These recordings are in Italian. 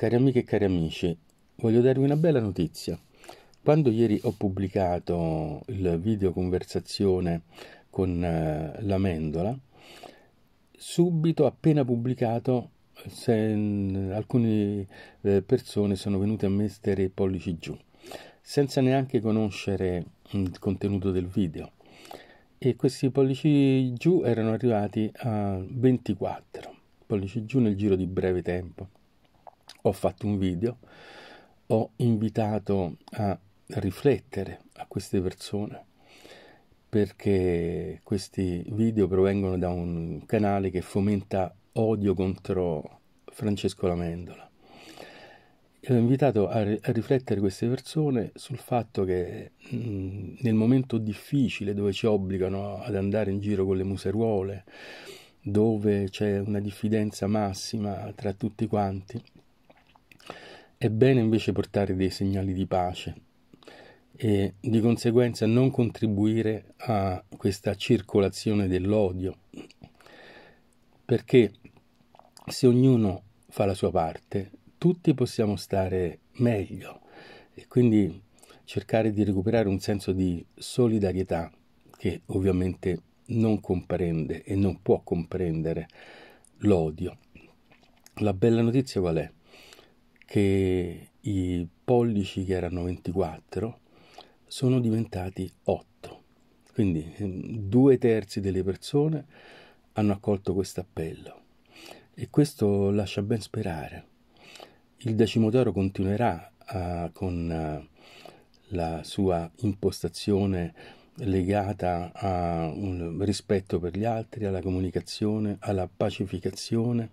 Cari amiche e cari amici, voglio darvi una bella notizia. Quando ieri ho pubblicato il video conversazione con eh, la Mendola, subito appena pubblicato se, alcune eh, persone sono venute a mettere i pollici giù, senza neanche conoscere il contenuto del video. E questi pollici giù erano arrivati a 24 pollici giù nel giro di breve tempo ho fatto un video, ho invitato a riflettere a queste persone perché questi video provengono da un canale che fomenta odio contro Francesco Lamendola. Ho invitato a, a, riflettere queste persone sul fatto che mh, nel momento difficile dove ci obbligano ad andare in giro con le museruole, dove c'è una diffidenza massima tra tutti quanti, è bene invece portare dei segnali di pace e di conseguenza non contribuire a questa circolazione dell'odio, perché se ognuno fa la sua parte, tutti possiamo stare meglio e quindi cercare di recuperare un senso di solidarietà che ovviamente non comprende e non può comprendere l'odio. La bella notizia qual è? Che i pollici che erano 24 sono diventati 8. Quindi ehm, due terzi delle persone hanno accolto questo appello e questo lascia ben sperare. Il decimotoro continuerà a, con a, la sua impostazione legata a un rispetto per gli altri, alla comunicazione, alla pacificazione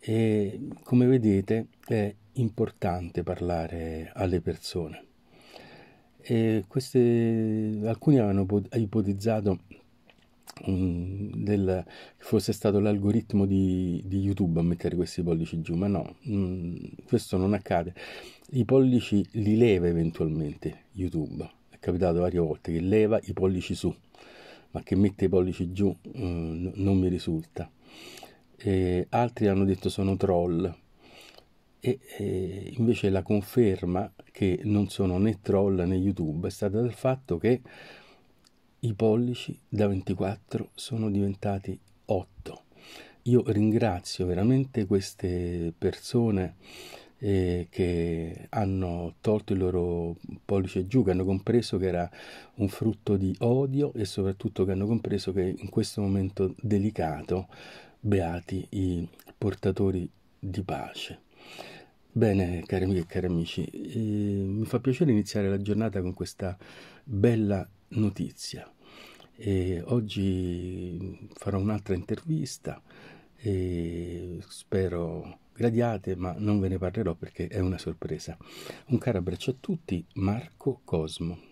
e come vedete è importante parlare alle persone. Queste, alcuni avevano ipotizzato um, del, che fosse stato l'algoritmo di, di, YouTube a mettere questi pollici giù, ma no, um, questo non accade. I pollici li leva eventualmente YouTube, è capitato varie volte che leva i pollici su, ma che mette i pollici giù um, non mi risulta e altri hanno detto sono troll. E, e, invece la conferma che non sono né troll né youtube è stata dal fatto che i pollici da 24 sono diventati 8 io ringrazio veramente queste persone eh, che hanno tolto il loro pollice giù, che hanno compreso che era un frutto di odio e soprattutto che hanno compreso che in questo momento delicato beati i portatori di pace. Bene, cari amiche e cari amici, eh, mi fa piacere iniziare la giornata con questa bella notizia. E oggi farò un'altra intervista spero gradiate, ma non ve ne parlerò perché è una sorpresa. Un caro abbraccio a tutti, Marco Cosmo.